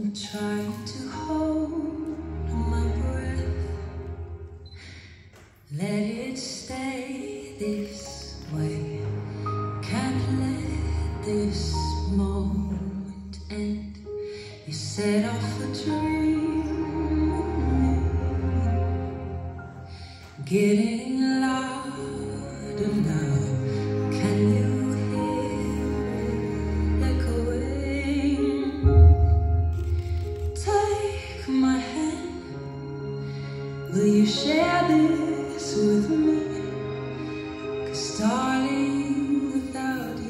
I'm trying to hold my breath. Let it stay this way. Can't let this moment end. You set off a dream. Getting louder now. Will you share this with me? Cause darling, without you